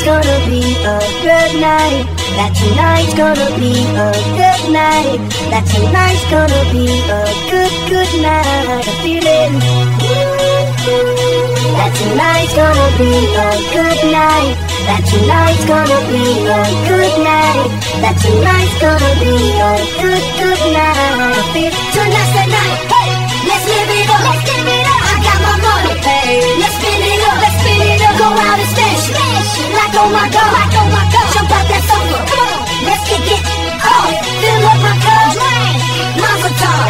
Tonight's gonna be a good night. That tonight's gonna be a good night. That tonight's gonna be a good, good night. A feeling that tonight's gonna be a good night. That tonight's gonna be a good night. That tonight's gonna be a good, good night. Feel Tonight's the night, it, oh my god, like oh my god. Jump out that sofa, come on, let's kick it up. Fill up my cup, Mazel tov.